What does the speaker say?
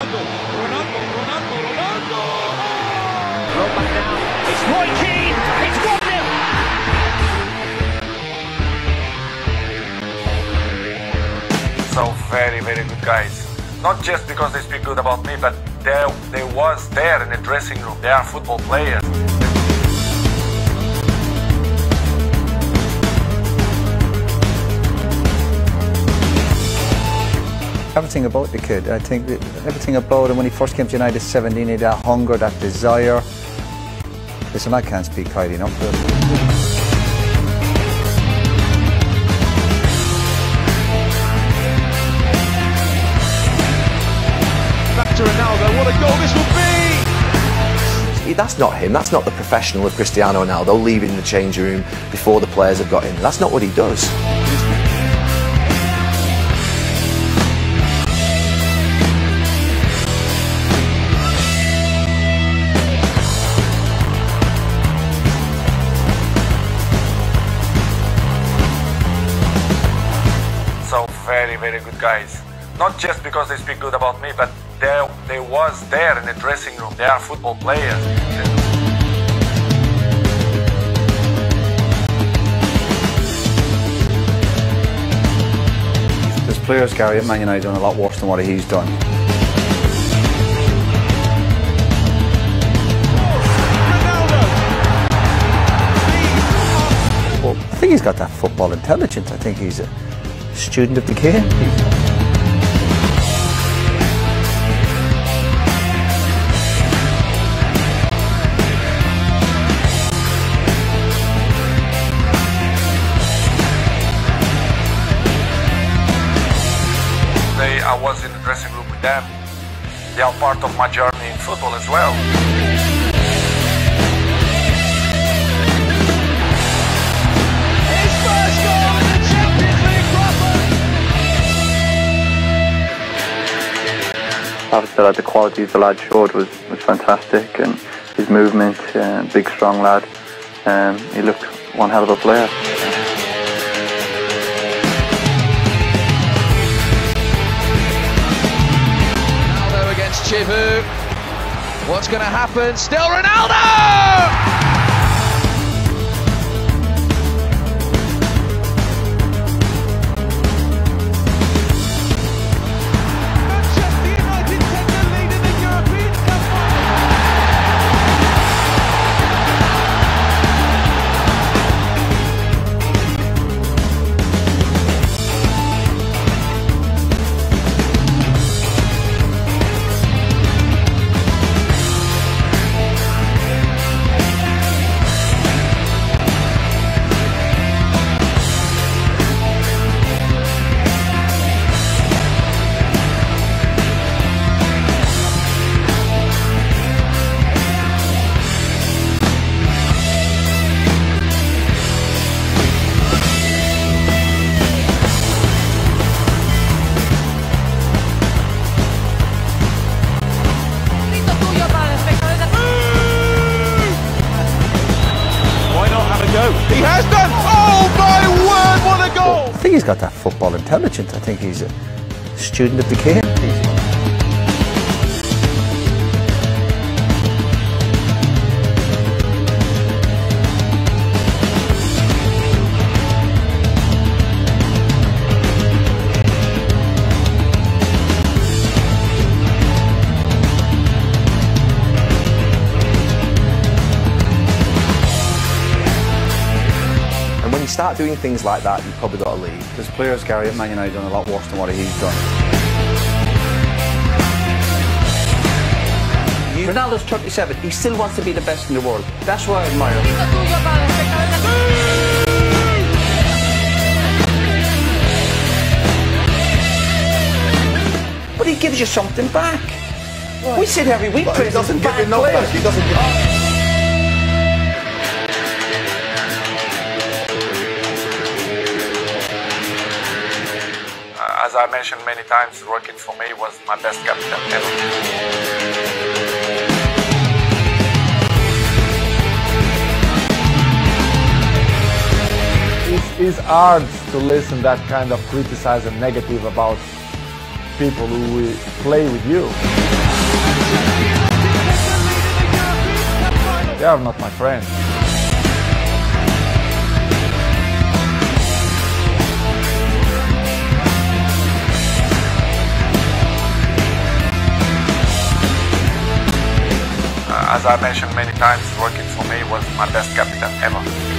Ronaldo, Ronaldo, Ronaldo! It's. It's 1 So very, very good guys. Not just because they speak good about me, but they, they was there in the dressing room. They are football players. Everything about the kid. I think that everything about him when he first came to United 17, he had that hunger, that desire. Listen, I can't speak highly enough of him. Back to Ronaldo, what a goal this will be! That's not him. That's not the professional of Cristiano Ronaldo leaving the change room before the players have got in. That's not what he does. Very, good guys. Not just because they speak good about me, but they, they was there in the dressing room. They are football players. There's players, Gary, at Man United done a lot worse than what he's done. Well, I think he's got that football intelligence. I think he's a student of the game. They, I was in the dressing room with them. They are part of my journey in football as well. Obviously the qualities the lad showed was, was fantastic and his movement, uh, big strong lad. Um, he looked one hell of a player. Ronaldo against Chivu. What's going to happen? Still Ronaldo! He has done! Oh my word, what a goal! I think he's got that football intelligence. I think he's a student of the game. Start doing things like that, you've probably got to leave. There's players, Gary, at Man United done a lot worse than what he's done. Ronaldo's 37. He still wants to be the best in the world. That's why I admire. him. But he gives you something back. We sit every week But he doesn't give you no back. He doesn't give. I mentioned many times, working for me was my best captain ever. It's, hard to listen that kind of criticize and negative about people who play with you. They are not my friends. I mentioned many times, working for me was my best captain ever.